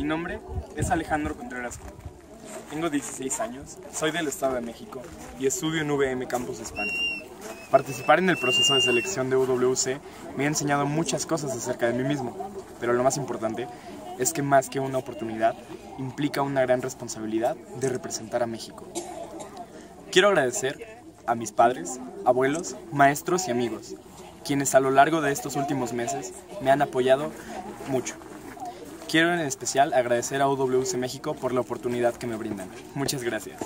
Mi nombre es Alejandro Contreras. Tengo 16 años, soy del Estado de México y estudio en VM Campus Hispano. Participar en el proceso de selección de UWC me ha enseñado muchas cosas acerca de mí mismo, pero lo más importante es que más que una oportunidad, implica una gran responsabilidad de representar a México. Quiero agradecer a mis padres, abuelos, maestros y amigos, quienes a lo largo de estos últimos meses me han apoyado mucho. Quiero en especial agradecer a UWC México por la oportunidad que me brindan. Muchas gracias.